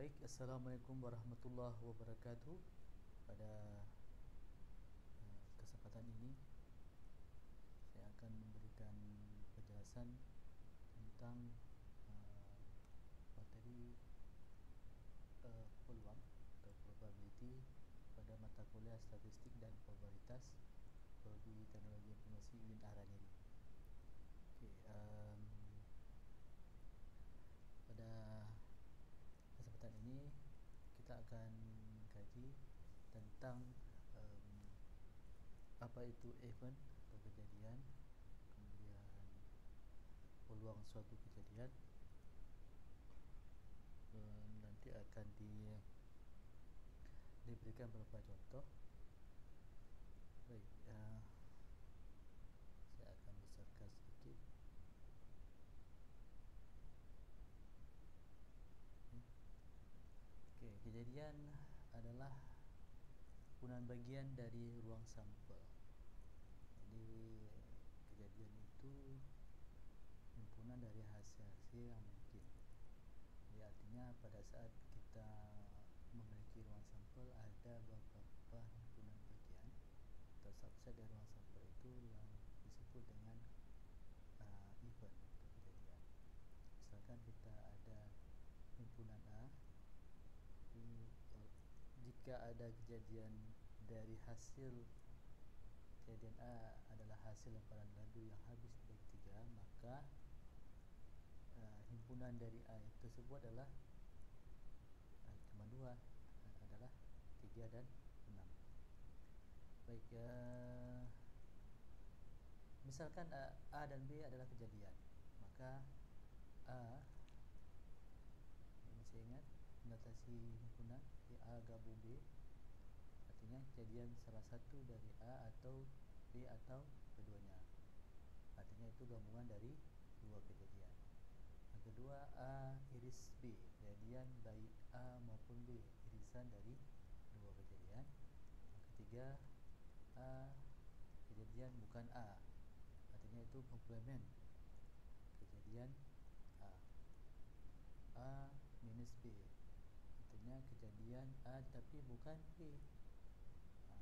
Baik, Assalamualaikum warahmatullahi wabarakatuh. Pada uh, kesempatan ini Saya akan memberikan penjelasan tentang uh, materi uh, peluang atau probability pada mata kuliah statistik dan probabilitas Prodi Teknologi Informasi UIN Araniri okay, um, Pada kesempatan ini kita akan kaji tentang um, apa itu event atau kejadian kemudian peluang suatu kejadian um, nanti akan di diberikan beberapa contoh. Baik uh, Kejadian adalah penggunaan bagian dari ruang sampel. Jadi kejadian itu himpunan dari hasil-hasil yang mungkin. Jadi artinya pada saat kita memiliki ruang sampel ada beberapa himpunan bagian atau subset dari ruang sampel itu yang disebut dengan uh, event atau kejadian. Misalkan kita ada himpunan A jika ada kejadian dari hasil kejadian A adalah hasil lemparan ladu yang habis dibagi tiga maka uh, himpunan dari A tersebut adalah uh, cuma dua uh, adalah tiga dan enam. Baik uh, misalkan uh, A dan B adalah kejadian maka A ini saya ingat notasi himpunan di A gabung B. Artinya kejadian salah satu dari A atau B atau keduanya. Artinya itu gabungan dari dua kejadian. Yang kedua A iris B. Kejadian baik A maupun B. Irisan dari dua kejadian. Yang ketiga A kejadian bukan A. Artinya itu komplement kejadian A. A minus B artinya kejadian A tapi bukan B ha.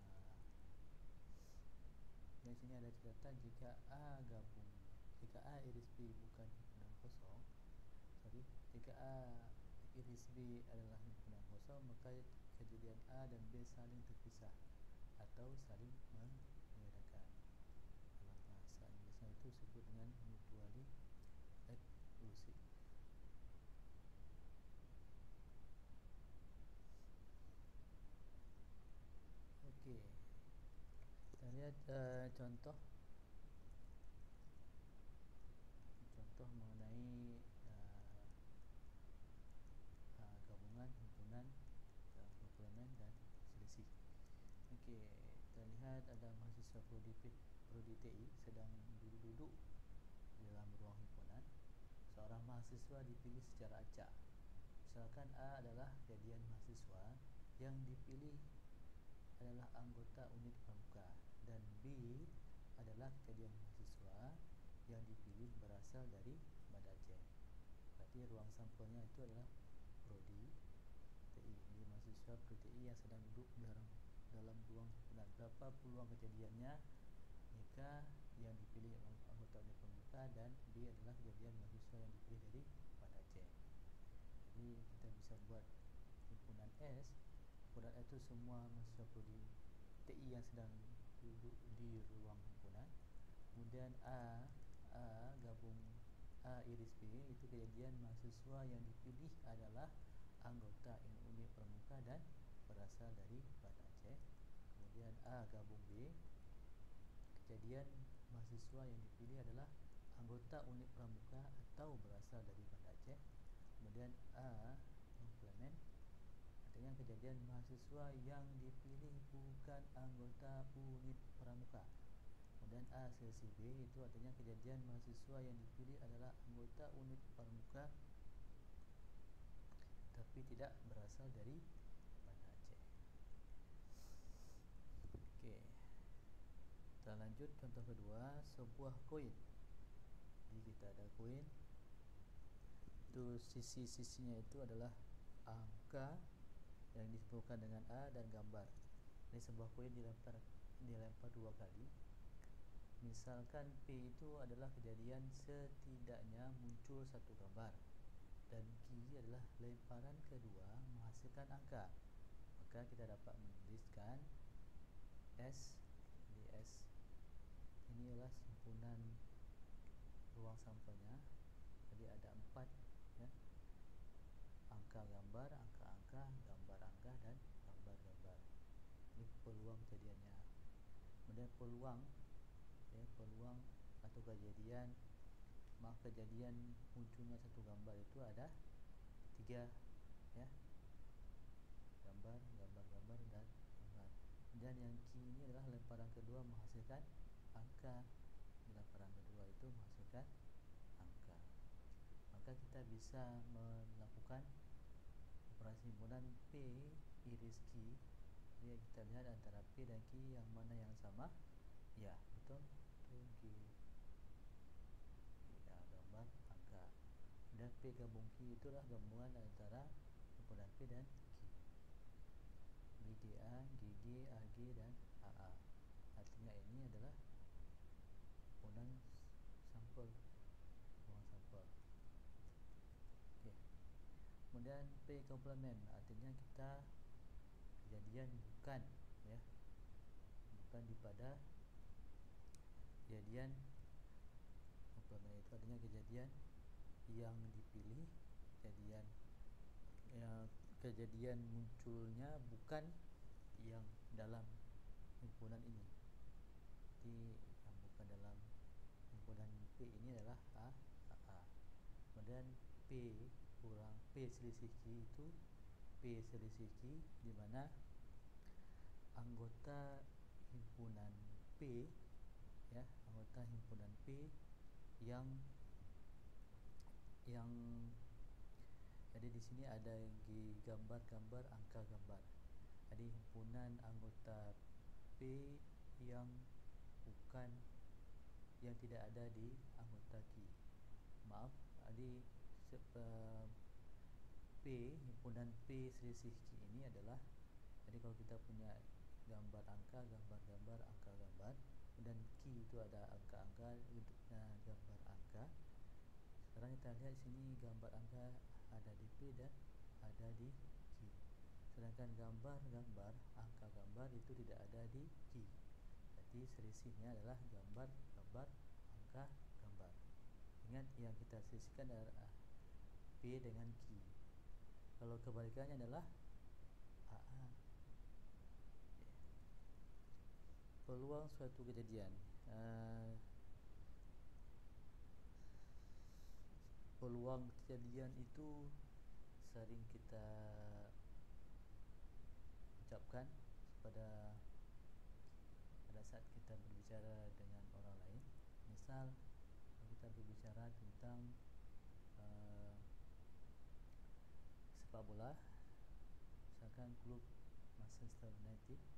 di sini ada catatan jika A gabung jika A iris B bukan himpunan kosong sorry jika A iris B adalah himpunan kosong maka kejadian A dan B saling terpisah atau saling meniadakan dalam bahasa Inggerisnya itu disebut dengan mutually exclusive Okey. Kita lihat uh, contoh contoh mengenai uh, uh, gabungan himpunan uh, komplement dan selisih. Okey, kita lihat ada mahasiswa prodi prodi TI sedang duduk-duduk dalam ruang himpunan. Seorang mahasiswa dipilih secara acak. Misalkan A adalah kejadian mahasiswa yang dipilih adalah anggota unit pramuka B adalah kejadian mahasiswa yang dipilih berasal dari Aceh. Berarti ruang sampelnya itu adalah prodi TI. Ini mahasiswa prodi TI yang sedang duduk dalam dalam ruang dan berapa peluang kejadiannya jika yang dipilih anggota unit pramuka dan B adalah kejadian mahasiswa yang dipilih dari Aceh. Jadi kita bisa buat himpunan S himpunan itu semua mahasiswa prodi TI yang sedang duduk di ruang himpunan kemudian A A gabung A iris B itu kejadian mahasiswa yang dipilih adalah anggota unit pramuka dan berasal dari Banda Aceh. Kemudian A gabung B kejadian mahasiswa yang dipilih adalah anggota unit pramuka atau berasal dari Banda Aceh. Kemudian A dengan kejadian mahasiswa yang dipilih bukan anggota unit pramuka. Kemudian A sesi B itu artinya kejadian mahasiswa yang dipilih adalah anggota unit pramuka tapi tidak berasal dari Banda Aceh. Okey. Kita lanjut contoh kedua, sebuah koin. Jadi kita ada koin. Itu sisi-sisinya itu adalah angka yang disebutkan dengan A dan gambar. Ini sebuah koin dilempar dilempar dua kali. Misalkan P itu adalah kejadian setidaknya muncul satu gambar dan Q adalah lemparan kedua menghasilkan angka. Maka kita dapat menuliskan S di S. Ini adalah sempurnan ruang sampelnya. Jadi ada empat ya. Angka gambar angka-angka peluang kejadiannya kemudian peluang ya, peluang atau kejadian maaf kejadian munculnya satu gambar itu ada tiga ya. Gambar gambar gambar dan gambar. Dan yang key ini adalah lemparan kedua menghasilkan angka. Lemparan kedua itu menghasilkan angka. Maka kita bisa melakukan operasi himpunan P iris jadi kita lihat antara P dan key yang mana yang sama. Ya betul. Itu G ya, gambar dan P gabung Q itulah gabungan antara himpunan P dan Q. BGA, GG, AG dan AA artinya ini adalah himpunan sampel ruang sampel kemudian P komplement artinya kita kejadian bukan ya bukan di pada kejadian komplement itu artinya kejadian yang dipilih kejadian ya, kejadian munculnya bukan yang dalam himpunan ini jadi yang bukan dalam himpunan P ini adalah A, A, A. kemudian P kurang P selisih Q itu P selisih Q di mana anggota himpunan P ya anggota himpunan P yang yang jadi di sini ada gambar-gambar angka gambar. Jadi himpunan anggota P yang bukan yang tidak ada di anggota Q. Maaf jadi uh, P himpunan P selisih Q ini adalah jadi kalau kita punya gambar angka gambar-gambar angka gambar. Dan Q itu ada angka-angka uh, gambar angka. Sekarang kita lihat sini gambar angka ada di P dan ada di Q. Sedangkan gambar-gambar angka gambar itu tidak ada di Q. Jadi selisihnya adalah gambar-gambar angka gambar. Ingat yang kita selisihkan adalah P dengan Q. Kalau kebalikannya adalah peluang suatu kejadian. Uh, peluang kejadian itu sering kita ucapkan pada pada saat kita berbicara dengan orang lain. Misal kita berbicara tentang uh, sepak bola misalkan klub Manchester United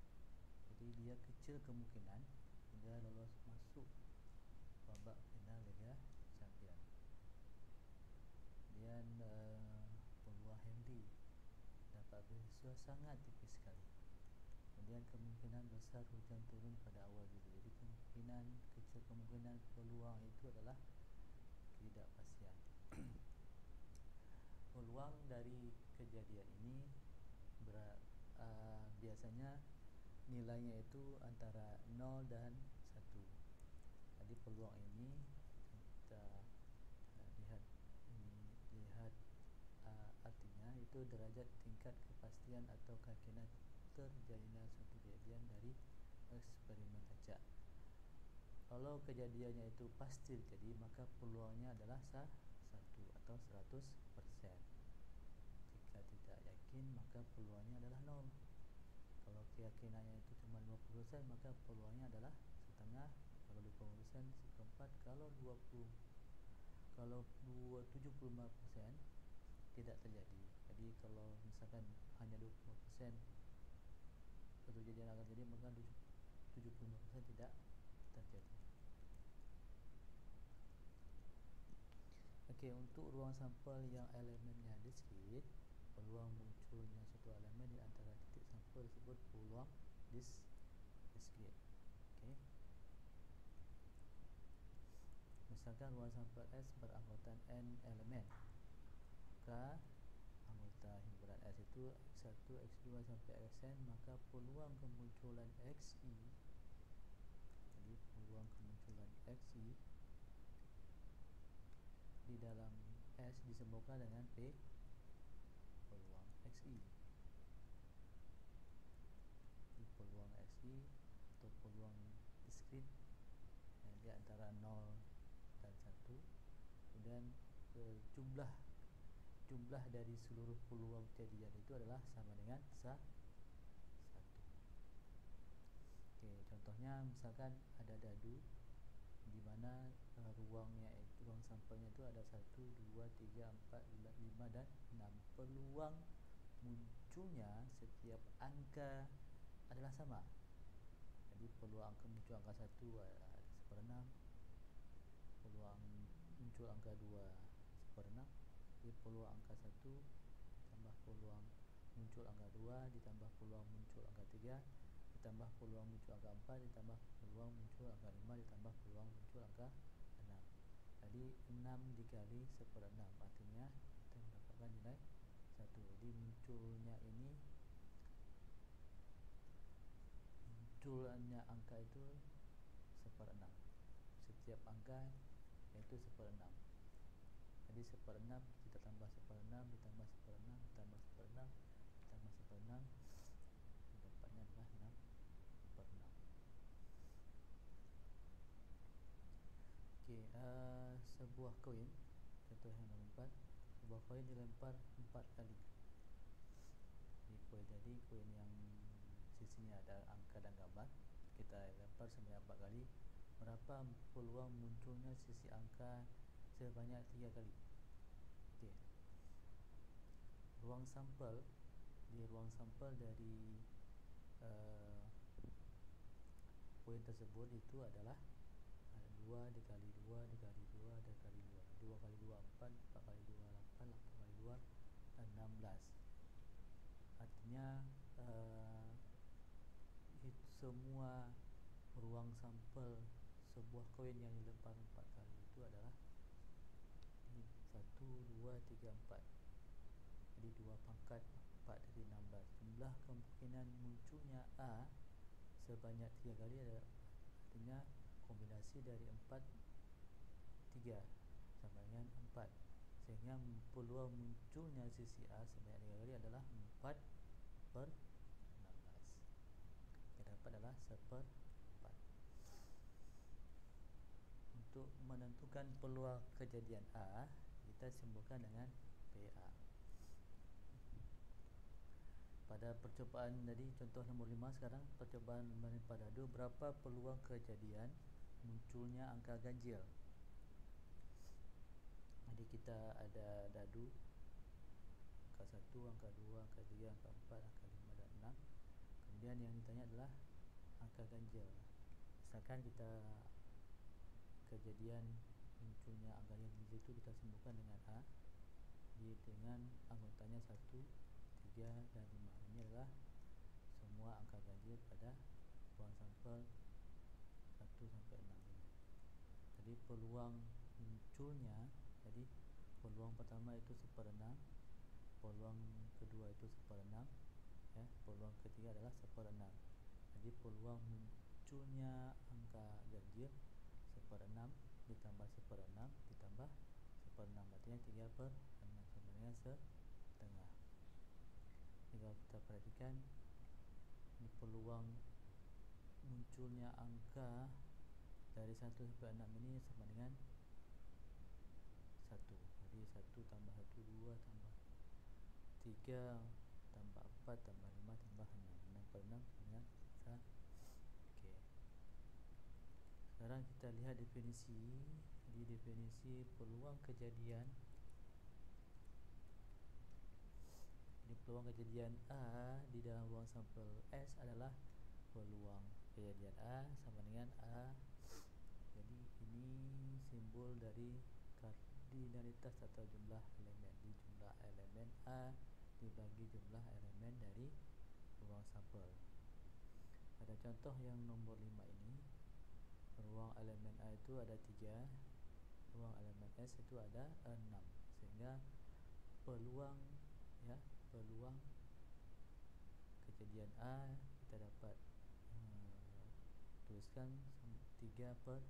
jadi dia kecil kemungkinan dia lolos masuk babak final Liga Champions. Kemudian uh, peluang Henry. Dapat beasiswa sangat tipis sekali. Kemudian kemungkinan besar hujan turun pada awal juli. Jadi kemungkinan kecil kemungkinan peluang itu adalah tidak pastian peluang dari kejadian ini ber, uh, biasanya nilainya itu antara 0 dan 1 jadi peluang ini kita uh, lihat lihat uh, artinya itu derajat tingkat kepastian atau keyakinan terjadinya suatu kejadian dari eksperimen kaca kalau kejadiannya itu pasti jadi maka peluangnya adalah satu atau 100% jika tidak yakin maka peluangnya keyakinannya itu cuma 50% maka peluangnya adalah setengah kalau 20% seperempat kalau 20 kalau 75% tidak terjadi. Jadi kalau misalkan hanya 20% satu kejadian akan terjadi maka 75% tidak terjadi. Ok untuk ruang sampel yang elemennya diskrit peluang munculnya satu elemen di antara sampel tersebut peluang dis okey. Misalkan ruang sampel S beranggotan n elemen. Maka anggota himpunan S itu X1, X2 sampai Xn maka peluang kemunculan Xi jadi peluang kemunculan Xi di dalam S disembuhkan dengan P peluang XI di peluang XI peluang diskrit yang di antara 0 dan 1 kemudian jumlah jumlah dari seluruh peluang kejadian itu adalah sama dengan sah 1 Okey, contohnya misalkan ada dadu di mana uh, ruangnya ruang sampelnya itu ada 1 2 3 4 5 dan 6 peluang munculnya setiap angka adalah sama jadi peluang angka muncul angka 1 adalah 1 per 6 peluang muncul angka 2 1 per 6 jadi peluang angka 1 ditambah peluang muncul angka 2 ditambah peluang muncul angka 3 ditambah peluang muncul angka 4 ditambah peluang muncul angka 5 ditambah peluang muncul angka 6 jadi 6 dikali 1 per 6 artinya kita mendapatkan nilai 1 jadi munculnya ini munculnya angka itu 1 per 6 setiap angka yaitu 1 per 6 jadi 1 per 6 kita tambah 1 per 6 ditambah 1 per 6 ditambah 1 per 6 ditambah 1 per 6 dapatnya adalah 6 Okey, uh, sebuah koin contoh yang nombor empat sebuah koin dilempar empat kali. Jadi koin yang sisinya ada angka dan gambar. Kita lempar sebanyak empat kali. Berapa peluang munculnya sisi angka sebanyak tiga kali? Okey. ruang sampel. Di ruang sampel dari uh, koin tersebut itu adalah 2 dikali 2 dikali 2 dikali 2 2 kali 2 4 4 kali 2 8 8 kali 2 16 artinya uh, semua ruang sampel sebuah koin yang dilempar 4 kali. Itu adalah 1 2 3 4 jadi 2 pangkat 4 dari 16 jumlah kemungkinan munculnya A sebanyak 3 kali adalah artinya kombinasi dari 4 3 sama dengan 4 sehingga peluang munculnya sisi A sebanyak 3 kali adalah 4 per 16 yang dapat adalah 1 per 4 untuk menentukan peluang kejadian A kita sembuhkan dengan PA pada percobaan tadi contoh nombor 5 sekarang percobaan menimpa dadu berapa peluang kejadian munculnya angka ganjil? Jadi kita ada dadu angka 1, angka 2, angka 3, angka 4, angka 5 dan 6 kemudian yang ditanya adalah angka ganjil. Misalkan kita kejadian munculnya angka yang ganjil itu kita sembuhkan dengan A jadi dengan anggotanya 1, 3 dan 5 ini adalah semua angka ganjil pada ruang sampel 1 sampai 6 ini. Jadi peluang munculnya jadi peluang pertama itu 1 per 6 peluang kedua itu 1 per 6 ya, peluang ketiga adalah 1 per 6 jadi peluang munculnya angka ganjil 1 per 6 ditambah 1 per 6 ditambah 1 per 6 artinya 3 per 6 sebenarnya setengah. Jika kita perhatikan ini peluang munculnya angka dari 1 sampai 6 ini sama dengan 1 jadi 1 tambah 1 2 tambah 3 tambah 4 tambah 5 tambah 6 6 per 6 sama dengan 1 ok sekarang kita lihat definisi. Di definisi peluang kejadian Jadi peluang kejadian A di dalam ruang sampel S adalah peluang kejadian A sama dengan A. Jadi ini simbol dari kardinalitas atau jumlah elemen. Di jumlah elemen A bagi jumlah elemen dari ruang sampel. Pada contoh yang nombor 5 ini ruang elemen A itu ada 3 ruang elemen S itu ada 6 sehingga peluang ya peluang kejadian A kita dapat uh, tuliskan 3 per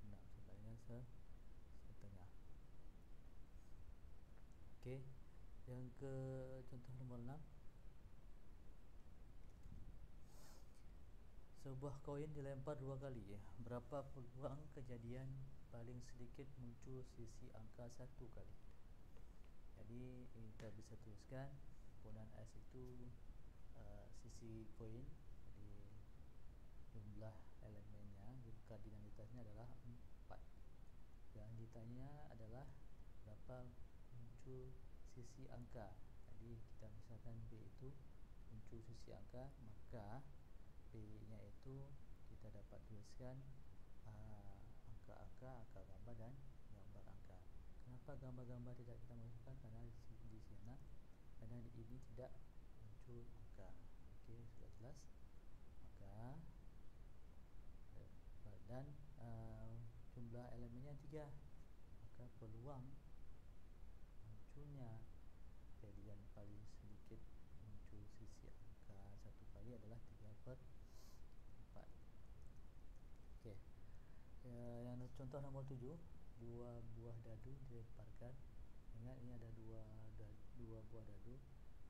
6 sama dengan se setengah. Ok yang ke contoh nombor 6 sebuah koin dilempar dua kali. Berapa peluang kejadian paling sedikit muncul sisi angka satu kali? Jadi kita bisa tuliskan komponen S itu uh, sisi koin. Jadi jumlah elemennya kardinalitasnya adalah 4 yang ditanya adalah berapa muncul sisi angka? Jadi kita misalkan B itu muncul sisi angka maka Nya itu kita dapat tuliskan angka-angka, uh, angka gambar dan gambar angka. Kenapa gambar-gambar tidak kita masukkan? Karena di sini karena di ini tidak muncul angka. Ok sudah jelas? Maka dan uh, jumlah elemennya tiga. Maka peluang munculnya kejadian paling sedikit muncul sisi angka satu kali adalah 3 per 4 ok ya, yang contoh nombor 7 dua buah dadu dilemparkan. Ingat ini ada dua dua buah dadu.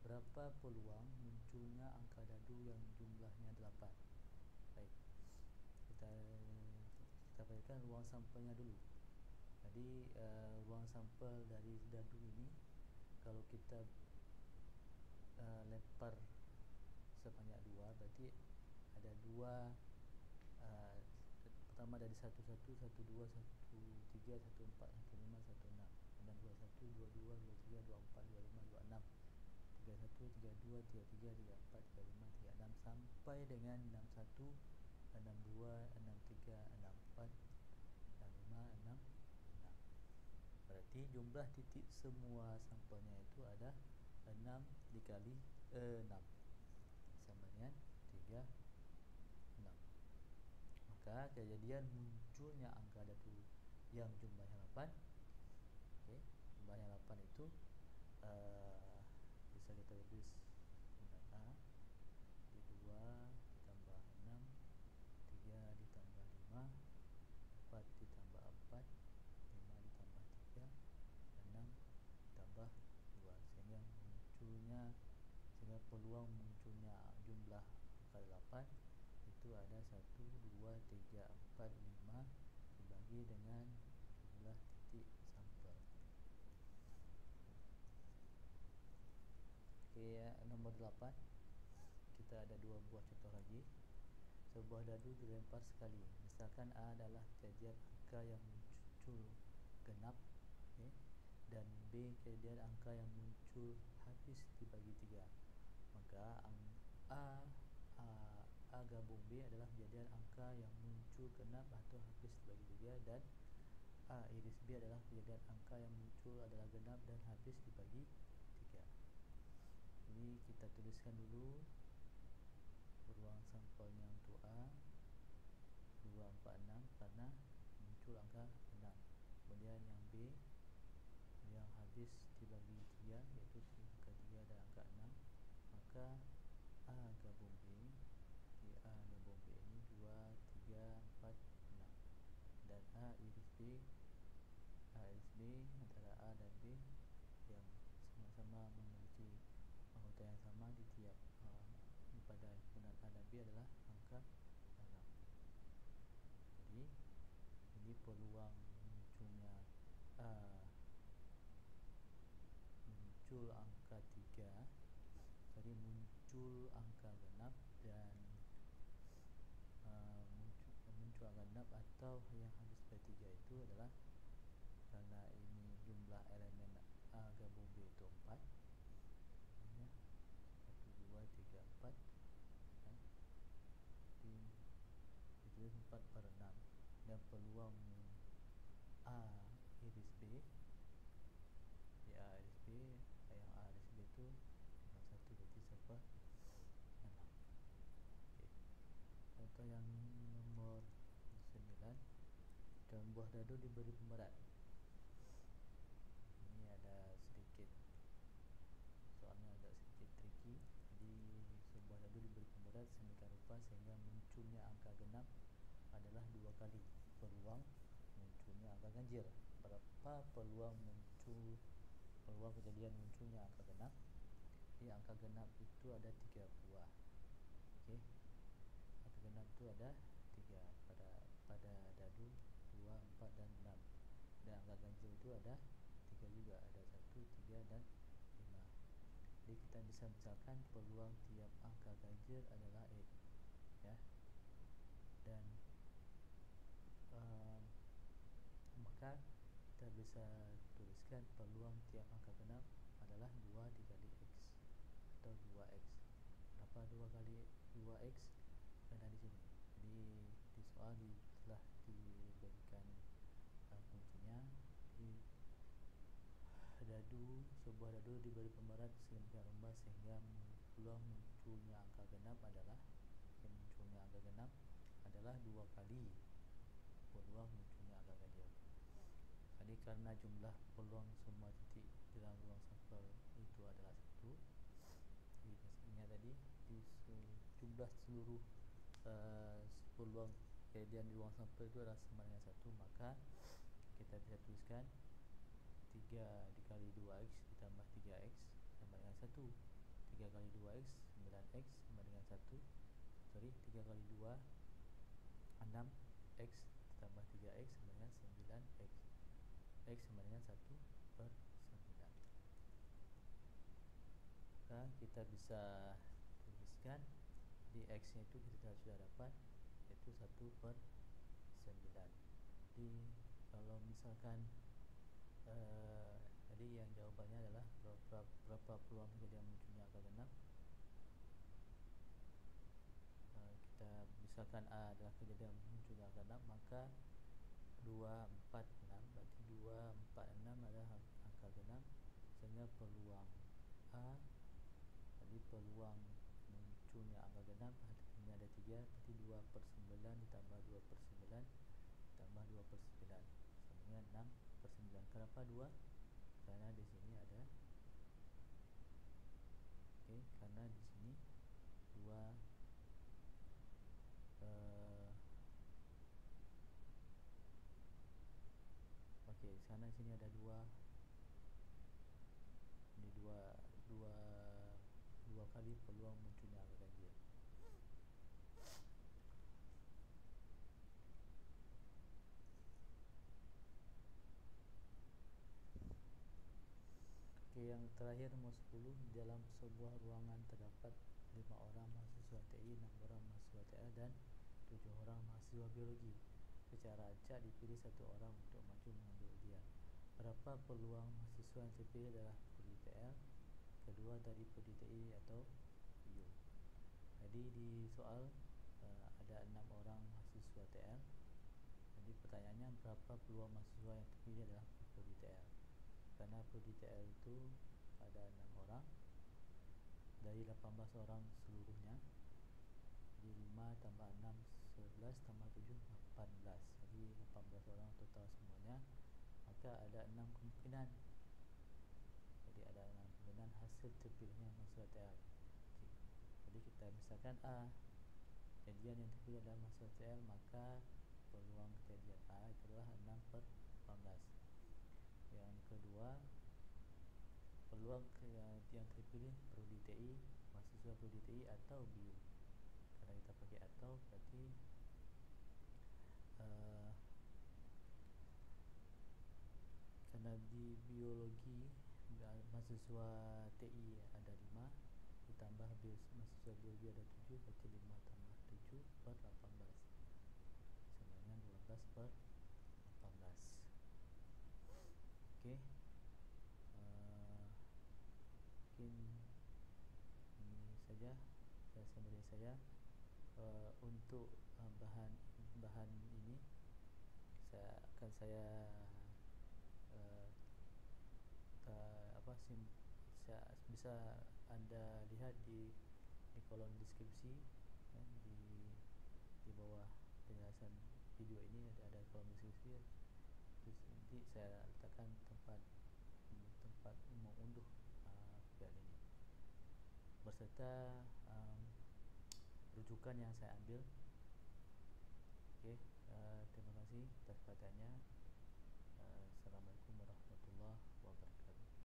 Berapa peluang munculnya angka dadu yang jumlahnya 8 baik. Kita kita bayangkan ruang sampelnya dulu. Jadi uh, ruang sampel dari dadu ini kalau kita uh, lempar sebanyak dua berarti ada dua uh, pertama dari satu satu satu dua satu tiga satu empat satu lima satu enam. Dan dua satu dua dua dua tiga dua empat dua lima dua enam. Tiga satu tiga dua tiga tiga tiga empat tiga lima tiga enam. Sampai dengan enam satu enam dua enam tiga enam empat enam lima enam enam. Berarti jumlah titik semua sampelnya itu ada enam dikali enam. Sama dengan tiga enam maka kejadian munculnya angka datu yang jumlahnya 8 okay, jumlahnya 8 itu uh, bisa kita tulis A di 2 ditambah 6 3 ditambah 5 4 ditambah 4 5 ditambah 3 6 ditambah 2 sehingga munculnya sehingga peluang munculnya jumlah angka 8 itu ada 1, 2, 3, 4, 5 dibagi dengan jumlah titik sampel. Ok ya, nombor 8 kita ada dua buah contoh lagi. Sebuah dadu dilempar sekali. Misalkan A adalah kejadian angka yang muncul genap okay, dan B kejadian angka yang muncul habis dibagi 3 maka A, A A gabung B adalah kejadian angka yang muncul genap atau habis dibagi tiga dan A iris B adalah kejadian angka yang muncul adalah genap dan habis dibagi tiga. Ini kita tuliskan dulu ruang sampelnya untuk A 246 karena muncul angka 6. Kemudian yang B yang habis dibagi 3 yaitu angka 3 dan angka 6 maka A gabung B di A gabung B ini 2, 3, 4, 6 dan A iris B A iris B antara A dan B yang sama-sama memiliki anggota yang sama di tiap uh, pada himpunan A dan B adalah angka 6 jadi ini peluang munculnya uh, muncul angka 3 jadi muncul angka genap dan Uh, muncul, muncul genap atau yang habis P3 itu adalah karena ini jumlah elemen empat kan? Tim Ditulis empat per enam Dan peluang A iris B Di A iris B Yang A iris B tu Dengan satu berarti siapa Enam okay. Contoh yang nombor Sembilan Dan buah dadu diberi pemberat adalah dua kali. Peluang munculnya angka ganjil. Berapa peluang muncul peluang kejadian munculnya angka genap? Jadi angka genap itu ada tiga buah. Okey. Angka genap itu ada tiga. Pada pada dadu dua empat dan enam. Dan angka ganjil itu ada tiga juga. Ada satu tiga dan lima. Jadi kita bisa misalkan peluang tiap angka ganjil adalah 8 ya dan um, maka kita bisa tuliskan peluang tiap angka genap adalah 2 dikali X atau 2X berapa 2 kali 2X ada di sini. Jadi di soal di, telah diberikan uh, kuncinya. Di dadu sebuah dadu diberi pemberat sedemikian rupa sehingga peluang munculnya angka genap adalah munculnya angka genap adalah dua kali peluang ganjil jadi karena jumlah peluang semua titik dalam ruang sampel itu adalah satu. Ingat tadi di jumlah seluruh uh, peluang kejadian di ruang sampel itu adalah sama dengan satu maka kita bisa tuliskan 3 dikali 2x ditambah 3x sama dengan 1 3 kali 2x 9x sama dengan 1 sorry 3 kali 2 6x ditambah 3x sama dengan 9x x sama dengan 1 per 9 maka kita bisa tuliskan di x nya itu kita sudah dapat yaitu 1 per 9 jadi kalau misalkan uh, jadi yang jawabannya adalah berapa, berapa peluang kejadian munculnya angka genap uh, kita misalkan A adalah kejadian munculnya angka genap maka 2, 4, 6 berarti 2, 4, 6 adalah angka genap sehingga peluang A jadi peluang munculnya angka genap ini ada 3 berarti 2 per 9 ditambah 2 per 9 ditambah 2 per 9 sama dengan 6 per 9 kenapa 2? karena di sini ada ok karena di sini 2 uh, ok sana sini ada 2 ini 2 2 2 kali peluang munculnya angka ganjil Okey, yang terakhir nombor 10 dalam sebuah ruangan terdapat 5 orang mahasiswa TI, 6 orang mahasiswa TL dan 7 orang mahasiswa biologi. Secara acak dipilih satu orang untuk maju mengambil. Berapa peluang mahasiswa yang terpilih adalah prodi TL, kedua dari prodi TI atau U. Jadi di soal uh, ada 6 orang mahasiswa TL. Jadi pertanyaannya berapa peluang mahasiswa yang terpilih adalah prodi TL karena prodi TL itu ada 6 orang dari 18 orang seluruhnya jadi 5 tambah 6 11 tambah 7 18 jadi 18 orang total semuanya maka ada 6 kemungkinan jadi ada 6 kemungkinan hasil terpilihnya mahasiswa TL jadi kita misalkan A kejadian yang terpilih adalah mahasiswa TL maka peluang kejadian A itu adalah 6 per 18 yang kedua peluang yang terpilih prodi TI mahasiswa prodi TI atau BIU karena kita pakai atau berarti di biologi mahasiswa TI ada 5 ditambah mahasiswa biologi ada 7 berarti 5 tambah 7 per 18 sama dengan 12 per 18 Okey. Uh, mungkin ini saja saya dari saya. Uh, untuk uh, bahan bahan ini saya akan saya uh, apa sim bisa anda lihat di di kolom deskripsi ya, di di bawah penjelasan video ini ada, ada kolom deskripsi nanti saya letakkan tempat tempat mengunduh uh, file ini. Berserta um, rujukan yang saya ambil. Ok uh, terima kasih atas perhatiannya